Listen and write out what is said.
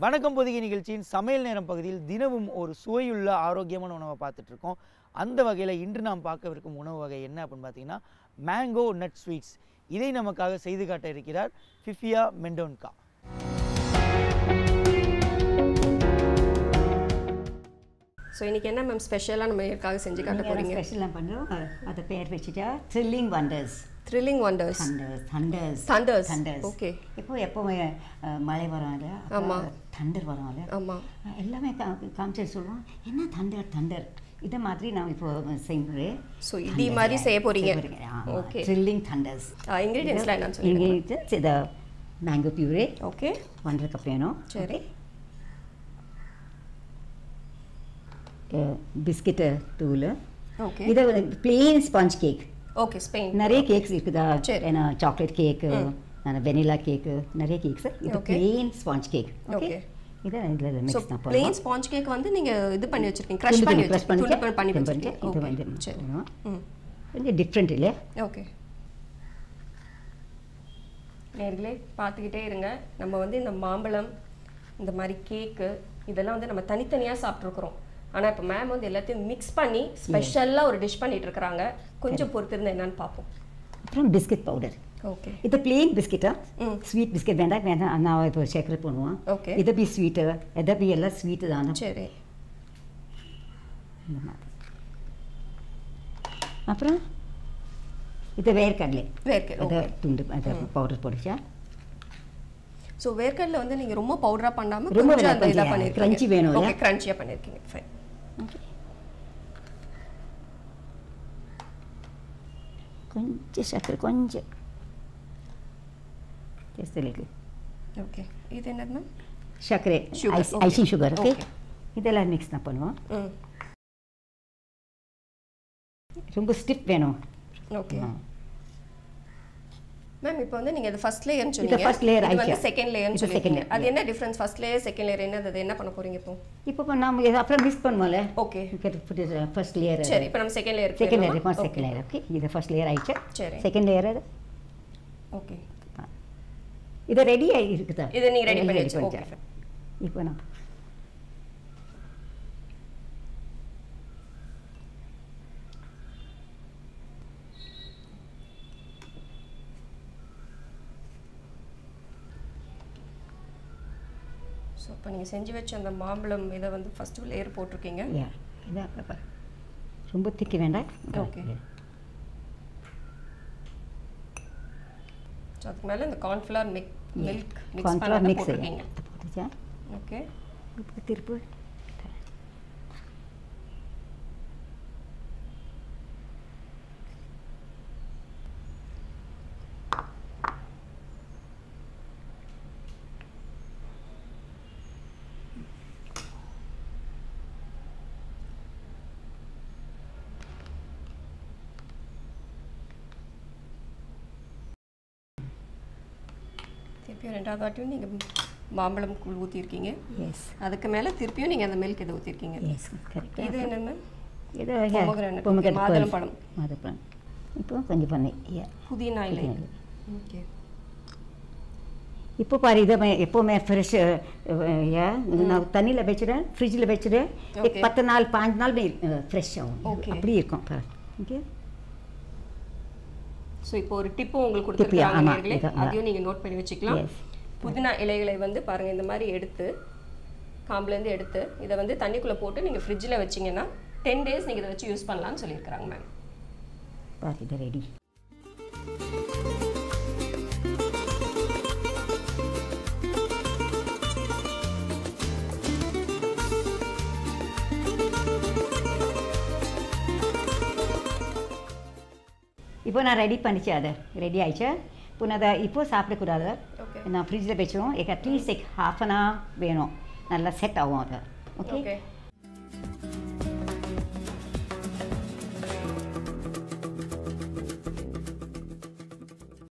வணக்கம் பொதிகை நிகழ்ச்சியின் சமையல் நேரம் பகுதியில் தினமும் ஒரு சுவையுள்ள ஆரோக்கியமான உணவை பார்த்துட்டு இருக்கோம் அந்த வகையில் இன்று நாம் பார்க்கவிருக்கும் உணவு வகை என்ன அப்படின்னு பார்த்தீங்கன்னா மேங்கோ நட் ஸ்வீட்ஸ் இதை நமக்காக செய்து காட்ட இருக்கிறார் ஃபிஃபியா மெண்டோன்கா ஸோ இன்னைக்கு என்ன மேம் ஸ்பெஷலாக நம்ம இதுக்காக செஞ்சு காட்ட போறீங்க? ஸ்பெஷலாக பண்ணுறோம்? அது பேர் வச்சுட்டா thrilling wonders thrilling wonders thunders thunders. Thunders Okay. இப்போ அஹ், மழை வரும் இல்லையா? ஆமா. தண்டர் வரும் இல்லையா? ஆமாம் எல்லாமே கா காமிச்சிட்டு சொல்லுவோம் என்ன தண்டர் தண்டர் இதை மாதிரி நான் இப்போ செய்கிறேன் ஸோ இது மாதிரி செய்ய போறீங்க. ஓகே த்ரில்லிங் தண்டர்ஸ் இன்க்ரீடியன்ஸ்லாம் சொல்லுங்க இன்க்ரீடியன்ஸ் இதை மேங்கோ பியூரே ஓகே ஒன்றரை கப் வேணும். சரி. பிஸ்கெட்டு தூள். ஓகே இதை plain sponge cake okay Spain நிறைய கேக்ஸ் இருக்குதா? சரி. ஏன்னா சாக்லேட் கேக்கு வெனிலா கேக்கு நிறைய கேக்ஸ் இது. Plain sponge cake okay. இதை இதில் ஸோ மிக்ஸ் தான் பிளெயின் ஸ்பாஞ்ச் கேக் வந்து நீங்க இது பண்ணி வச்சிருக்கீங்க க்ரஷ் பண்ணி க்ரஷ் பண்ணி பண்ணி இது வந்து கொஞ்சம் டிஃப்ரெண்ட் இல்லையா? ஓகே நேர்களே பார்த்துக்கிட்டே இருங்க. நம்ம வந்து இந்த மாம்பழம் இந்த மாதிரி கேக்கு இதெல்லாம் வந்து நம்ம தனித்தனியாக சாப்பிட்ருக்குறோம் ஆனால் இப்போ மேம் வந்து எல்லாத்தையும் மிக்ஸ் பண்ணி ஸ்பெஷலாக ஒரு டிஷ் பண்ணிட்டு இருக்கிறாங்க கொஞ்சம் பொறுத்திருந்து என்னன்னு பார்ப்போம் அப்புறம் பிஸ்கெட் பவுடர் ஓகே இது பிளெயின் பிஸ்கெட்டா. ஸ்வீட் பிஸ்கெட் வேண்டாம் வேண்டாம். நான் இப்போ சர்க்கரை பண்ணுவோம் Okay. இதை பி ஸ்வீட்டு எதை பி எல்லாம் ஸ்வீட்டு தானே? சரி. இந்த மாதிரி. அப்புறம்? இது வேர்க்கடலை. வேர்க்கடலை, அதை. துண்டு அதை பவுடர் போடுச்சா? ஸோ வேர்க்கடலை வந்து நீங்கள் ரொம்ப பவுடராக பண்ணாமல் ரொம்ப இதாக பண்ணியிருக்கீங்க வேணும் ஓகே? க்ரன்ச்சியாக பண்ணியிருக்கீங்க ஃபைன் கொஞ்சம் சர்க்கரை கொஞ்சம் டேஸ்ட் ஓகே இது என்னது மேம் சர்க்கரை Sugar, ice okay. Icing sugar okay Okay. இதெல்லாம் மிக்ஸ் தான் பண்ணுவோம் ம் ரொம்ப ஸ்டிப் வேணும் ஓகே ஆ. மேம் இப்போ வந்து நீங்க இது ஃபர்ஸ்ட் லேயர்னு சொன்னீங்க. first layer இது வந்து. செகண்ட் லேயர்னு layer, அது என்ன difference first layer second layer என்ன அது? என்ன பண்ண போறீங்க இப்போ? இப்போ நம்ம இது அப்புறம் மிக்ஸ் பண்ணுவோம்ல. ஓகே ஃபர்ஸ்ட் லேயர் சரி இப்போ நம்ம செகண்ட் லேயர் செகண்ட் லேயர் இப்போ செகண்ட் லேயர் ஓகே இது ஃபர்ஸ்ட் லேயர் ஆயிடுச்சு. சரி. செகண்ட் லேயர் ஓகே இது ரெடி ஆகி இருக்குதா இது நீங்க ready எல்லாம் பண்ணி வச்சு. இப்போ நான் ஸோ இப்போ நீங்க செஞ்சு வச்ச அந்த மாம்பழம் இதை வந்து ஃபர்ஸ்ட் லேயர் போட்டிருக்கீங்க. ரொம்ப திக்கி வேண்டாம். Okay. ஸோ அதுக்கு மேல இந்த கார்ன்ஃப்ளவர் மிக் மில்க் மிக்ஸ் பண்ணி மிக்ஸ் போட்டிருக்கீங்க. ஓகே இப்போ திருப்பு. திருப்பியும் ரெண்டாவது வாட்டியும் நீங்க மாம்பழம் கூழ் ஊற்றிருக்கீங்க எஸ் அதுக்கு மேல திருப்பியும் நீங்க அந்த மில்க் இதை ஊற்றிருக்கீங்க எஸ் கரெக்ட் இது என்ன இது Pomegranate, okay, மாதுளம்பழம். மாதுளம்பழம். இப்போ கொஞ்சம் பண்ணி. புதினா இலை. ஓகே. இப்போ பாரு இதை எப்போவுமே ஃப்ரெஷ் நான் தண்ணியில் வச்சுடுறேன் ஃப்ரிட்ஜில் வச்சுடுறேன். பத்து நாள் பாஞ்சு நாள் ஃப்ரெஷ் ஆகும். Okay. அப்படி இருக்கும் பாரு. ஓகே ஸோ இப்போ ஒரு டிப்பும் உங்களுக்கு கொடுத்துருக்காங்க அதையும் நீங்கள் நோட் பண்ணி வச்சுக்கலாம். புதினா இலைகளை வந்து பாருங்கள் இந்த மாதிரி எடுத்து காம்புலேருந்து எடுத்து இதை வந்து தண்ணிக்குள்ளே போட்டு நீங்கள் ஃப்ரிட்ஜில் வச்சிங்கன்னா டென் டேஸ் நீங்கள் இதை வச்சு யூஸ் பண்ணலாம்னு சொல்லியிருக்கிறாங்க மேம் பாரு இது ரெடி இப்போ நான் ரெடி பண்ணிச்சேன் அதை. ரெடி ஆயிடுச்சு. இப்போ நான் அதை இப்போ சாப்பிடக்கூடாது. நான் ஃப்ரிட்ஜில் வச்சிருவோம். எனக்கு அட்லீஸ்ட் ஹாஃப் அன் ஹவர் வேணும். நல்லா செட் ஆகும் அது. ஓகே.